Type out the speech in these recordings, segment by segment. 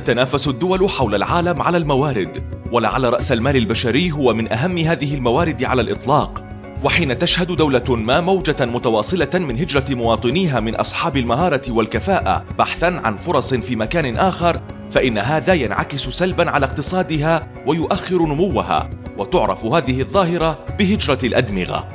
تتنافس الدول حول العالم على الموارد ولعل رأس المال البشري هو من أهم هذه الموارد على الإطلاق. وحين تشهد دولة ما موجة متواصلة من هجرة مواطنيها من أصحاب المهارة والكفاءة بحثا عن فرص في مكان آخر فإن هذا ينعكس سلبا على اقتصادها ويؤخر نموها وتعرف هذه الظاهرة بهجرة الأدمغة.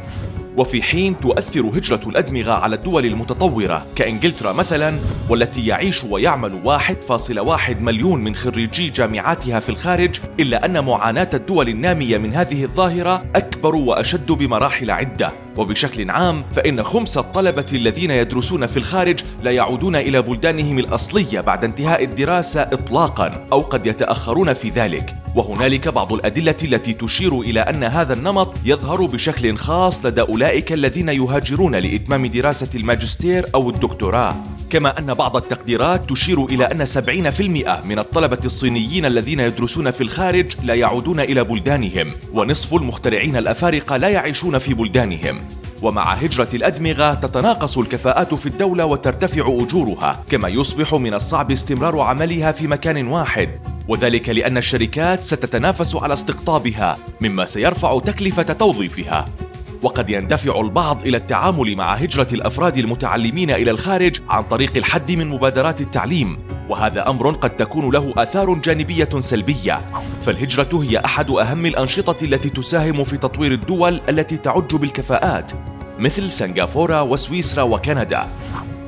وفي حين تؤثر هجرة الأدمغة على الدول المتطورة كإنجلترا مثلا والتي يعيش ويعمل 1.1 مليون من خريجي جامعاتها في الخارج إلا أن معاناة الدول النامية من هذه الظاهرة أكبر وأشد بمراحل عدة. وبشكل عام فإن خمس الطلبة الذين يدرسون في الخارج لا يعودون إلى بلدانهم الأصلية بعد انتهاء الدراسة إطلاقا أو قد يتأخرون في ذلك. وهنالك بعض الأدلة التي تشير إلى أن هذا النمط يظهر بشكل خاص لدى أولئك الذين يهاجرون لإتمام دراسة الماجستير أو الدكتوراه. كما أن بعض التقديرات تشير إلى أن 70% من الطلبة الصينيين الذين يدرسون في الخارج لا يعودون إلى بلدانهم ونصف المخترعين الأفارقة لا يعيشون في بلدانهم. ومع هجرة الأدمغة تتناقص الكفاءات في الدولة وترتفع أجورها كما يصبح من الصعب استمرار عملها في مكان واحد. وذلك لأن الشركات ستتنافس على استقطابها مما سيرفع تكلفة توظيفها. وقد يندفع البعض إلى التعامل مع هجرة الأفراد المتعلمين إلى الخارج عن طريق الحد من مبادرات التعليم. وهذا أمر قد تكون له آثار جانبية سلبية. فالهجرة هي أحد أهم الأنشطة التي تساهم في تطوير الدول التي تعج بالكفاءات. مثل سنغافورة وسويسرا وكندا.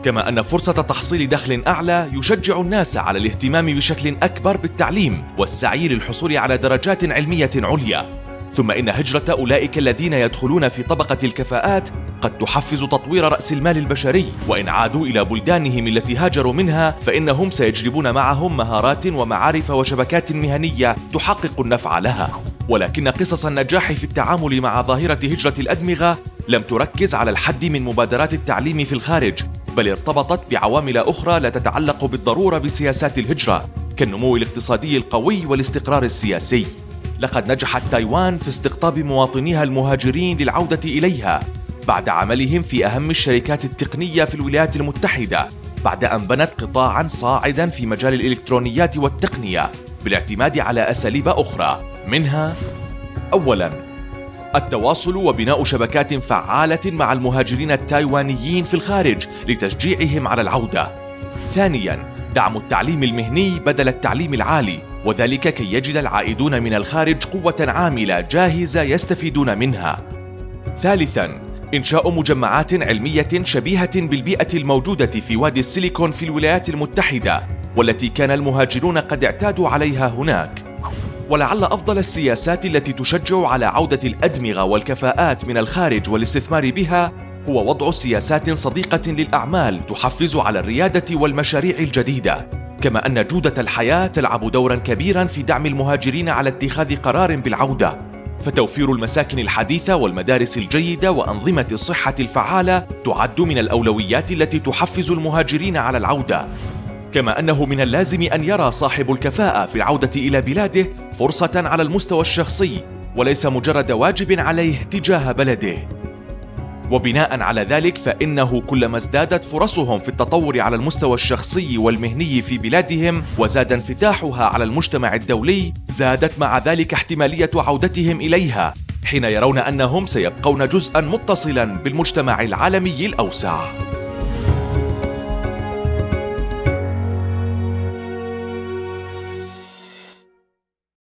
كما أن فرصة تحصيل دخل أعلى يشجع الناس على الاهتمام بشكل أكبر بالتعليم والسعي للحصول على درجات علمية عليا. ثم إن هجرة أولئك الذين يدخلون في طبقة الكفاءات قد تحفز تطوير رأس المال البشري. وإن عادوا إلى بلدانهم التي هاجروا منها فإنهم سيجلبون معهم مهارات ومعارف وشبكات مهنية تحقق النفع لها. ولكن قصص النجاح في التعامل مع ظاهرة هجرة الأدمغة لم تركز على الحد من مبادرات التعليم في الخارج بل ارتبطت بعوامل أخرى لا تتعلق بالضرورة بسياسات الهجرة كالنمو الاقتصادي القوي والاستقرار السياسي. لقد نجحت تايوان في استقطاب مواطنيها المهاجرين للعودة إليها بعد عملهم في أهم الشركات التقنية في الولايات المتحدة بعد أن بنت قطاعا صاعدا في مجال الإلكترونيات والتقنية. بالاعتماد على أساليب أخرى منها أولاً التواصل وبناء شبكات فعالة مع المهاجرين التايوانيين في الخارج لتشجيعهم على العودة. ثانياً دعم التعليم المهني بدل التعليم العالي وذلك كي يجد العائدون من الخارج قوة عاملة جاهزة يستفيدون منها. ثالثاً إنشاء مجمعات علمية شبيهة بالبيئة الموجودة في وادي السيليكون في الولايات المتحدة والتي كان المهاجرون قد اعتادوا عليها هناك. ولعل أفضل السياسات التي تشجع على عودة الأدمغة والكفاءات من الخارج والاستثمار بها هو وضع سياسات صديقة للأعمال تحفز على الريادة والمشاريع الجديدة. كما أن جودة الحياة تلعب دورا كبيرا في دعم المهاجرين على اتخاذ قرار بالعودة. فتوفير المساكن الحديثة والمدارس الجيدة وأنظمة الصحة الفعالة تعد من الأولويات التي تحفز المهاجرين على العودة. كما أنه من اللازم أن يرى صاحب الكفاءة في العودة إلى بلاده فرصة على المستوى الشخصي وليس مجرد واجب عليه تجاه بلده. وبناء على ذلك فإنه كلما ازدادت فرصهم في التطور على المستوى الشخصي والمهني في بلادهم وزاد انفتاحها على المجتمع الدولي زادت مع ذلك احتمالية عودتهم إليها حين يرون أنهم سيبقون جزءا متصلا بالمجتمع العالمي الأوسع.